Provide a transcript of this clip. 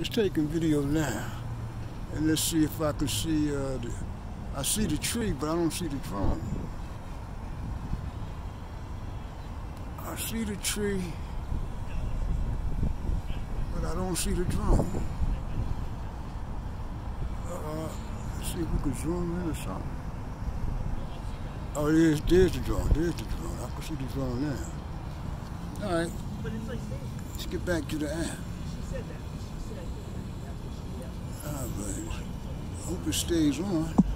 it's taking video now. And let's see if I can see, uh, the, I see the tree, but I don't see the drone. I see the tree, but I don't see the drone. Uh, let's see if we can zoom in or something. Oh, there's, there's the drone. There's the drone. I can see the drone now. All right. Let's get back to the app. Ah, but I hope it stays on.